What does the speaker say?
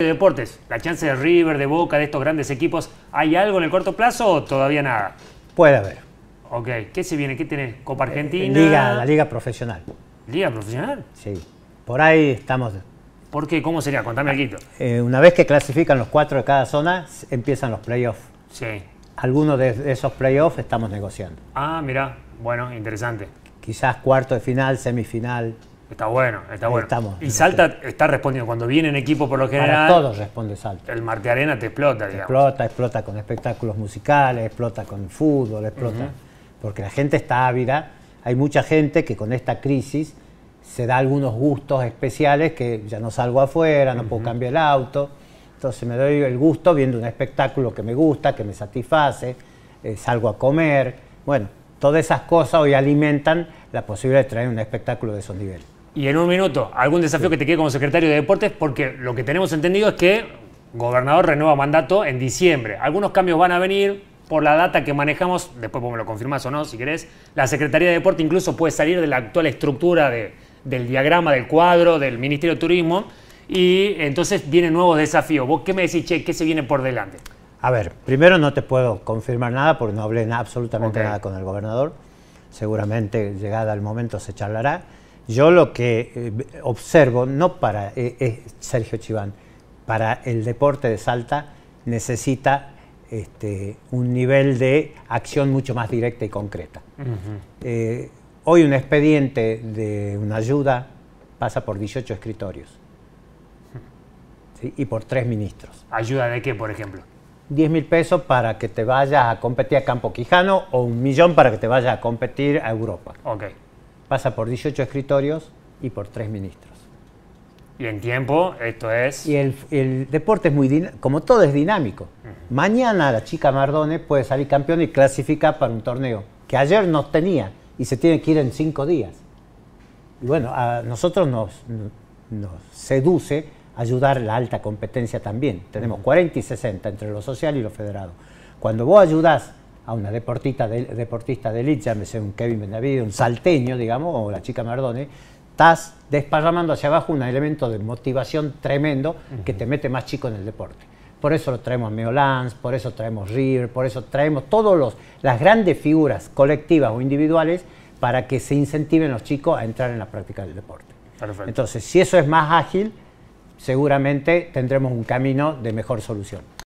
de deportes, la chance de River, de Boca, de estos grandes equipos, ¿hay algo en el corto plazo o todavía nada? Puede haber. Ok, ¿qué se viene? ¿Qué tiene? ¿Copa Argentina? Liga, la liga profesional. ¿Liga profesional? Sí. Por ahí estamos. ¿Por qué? ¿Cómo sería? Contame algo. Eh, una vez que clasifican los cuatro de cada zona, empiezan los playoffs. Sí. Algunos de esos playoffs estamos negociando. Ah, mira, bueno, interesante. Quizás cuarto de final, semifinal. Está bueno, está bueno. Estamos, y Salta está respondiendo. Cuando viene en equipo por lo general. Para todos responde Salta. El Marte Arena te explota, digamos. Explota, explota con espectáculos musicales, explota con fútbol, explota. Porque la gente está ávida. Hay mucha gente que con esta crisis se da algunos gustos especiales que ya no salgo afuera, no puedo cambiar el auto. Entonces me doy el gusto viendo un espectáculo que me gusta, que me satisface, eh, salgo a comer. Bueno, todas esas cosas hoy alimentan la posibilidad de traer un espectáculo de esos niveles. Y en un minuto, ¿algún desafío que te quede como secretario de Deportes? Porque lo que tenemos entendido es que gobernador renueva mandato en diciembre. Algunos cambios van a venir por la data que manejamos, después vos me lo confirmás o no, si querés. La Secretaría de Deporte incluso puede salir de la actual estructura del diagrama, del cuadro, del Ministerio de Turismo. Y entonces vienen nuevos desafíos. ¿Vos qué me decís, che, qué se viene por delante? A ver, primero no te puedo confirmar nada porque no hablé absolutamente nada con el gobernador. Seguramente llegada el momento se charlará. Yo lo que eh, observo, no para eh, Sergio Chiván, para el deporte de Salta necesita este, un nivel de acción mucho más directa y concreta. Eh, hoy un expediente de una ayuda pasa por 18 escritorios y por tres ministros. ¿Ayuda de qué, por ejemplo? 10 mil pesos para que te vayas a competir a Campo Quijano o un millón para que te vayas a competir a Europa. Ok pasa por 18 escritorios y por tres ministros. Y en tiempo, esto es... Y el, deporte es muy dinámico, como todo es dinámico. Mañana la chica Mardone puede salir campeón y clasificar para un torneo que ayer no tenía y se tiene que ir en cinco días. Y bueno, a nosotros nos, nos seduce ayudar la alta competencia también. Tenemos 40 y 60 entre lo social y lo federado. Cuando vos ayudás a una deportista de, deportista de elite, llámese un Kevin Benavides, un salteño, digamos, o la chica Mardone, estás desparramando hacia abajo un elemento de motivación tremendo que te mete más chico en el deporte. Por eso lo traemos a Meolans, por eso traemos River, por eso traemos todas las grandes figuras colectivas o individuales para que se incentiven los chicos a entrar en la práctica del deporte. Entonces, si eso es más ágil, seguramente tendremos un camino de mejor solución.